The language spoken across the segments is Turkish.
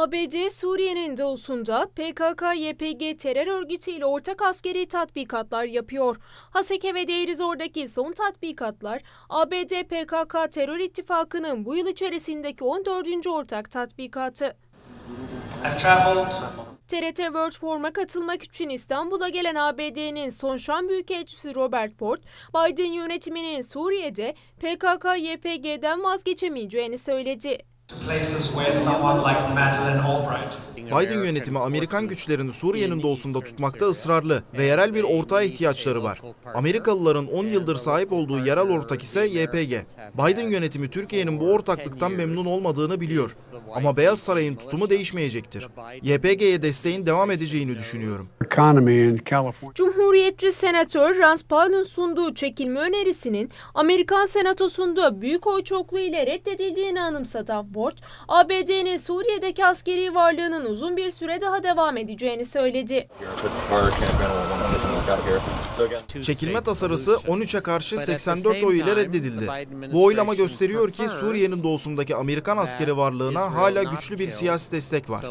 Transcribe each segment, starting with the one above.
ABD Suriye'nin doğusunda PKK-YPG terör örgütüyle ortak askeri tatbikatlar yapıyor. Haseke ve Deir ez-Zor'daki son tatbikatlar ABD PKK terör ittifakının bu yıl içerisindeki 14. ortak tatbikatı. TRT World Forum'a katılmak için İstanbul'a gelen ABD'nin son Şam Büyükelçisi Robert Ford, Biden yönetiminin Suriye'de PKK-YPG'den vazgeçemeyeceğini söyledi. To places where someone like Madeleine Albright Biden yönetimi Amerikan güçlerini Suriye'nin doğusunda tutmakta ısrarlı ve yerel bir ortağa ihtiyaçları var. Amerikalıların 10 yıldır sahip olduğu yerel ortak ise YPG. Biden yönetimi Türkiye'nin bu ortaklıktan memnun olmadığını biliyor. Ama Beyaz Saray'ın tutumu değişmeyecektir. YPG'ye desteğin devam edeceğini düşünüyorum. Cumhuriyetçi Senatör Rand Paul'un sunduğu çekilme önerisinin Amerikan Senatosu'nda büyük oy çokluğu ile reddedildiğini anımsatan Ford, ABD'nin Suriye'deki askeri varlığının uzun bir süre daha devam edeceğini söyledi. Çekilme tasarısı 13'e karşı 84 oy ile reddedildi. Bu oylama gösteriyor ki Suriye'nin doğusundaki Amerikan askeri varlığına hala güçlü bir siyasi destek var.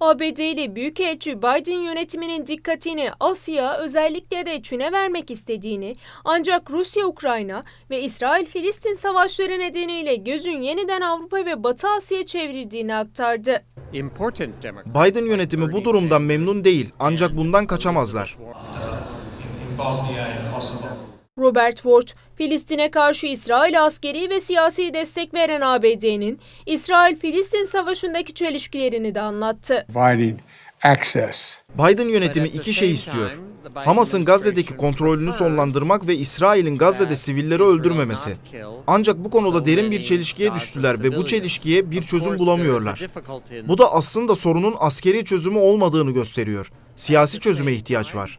ABD'li Büyükelçi Biden yönetiminin dikkatini Asya özellikle de Çin'e vermek istediğini ancak Rusya-Ukrayna ve İsrail-Filistin savaşları nedeniyle gözün yeniden Avrupa ve Batı Asya'ya çevrildiğini aktardı. Biden yönetimi bu durumdan memnun değil ancak bundan kaçamazlar. Robert Ford, Filistin'e karşı İsrail askeri ve siyasi destek veren ABD'nin İsrail-Filistin savaşındaki çelişkilerini de anlattı. Biden yönetimi iki şey istiyor. Hamas'ın Gazze'deki kontrolünü sonlandırmak ve İsrail'in Gazze'de sivilleri öldürmemesi. Ancak bu konuda derin bir çelişkiye düştüler ve bu çelişkiye bir çözüm bulamıyorlar. Bu da aslında sorunun askeri çözümü olmadığını gösteriyor. Siyasi çözüme ihtiyaç var.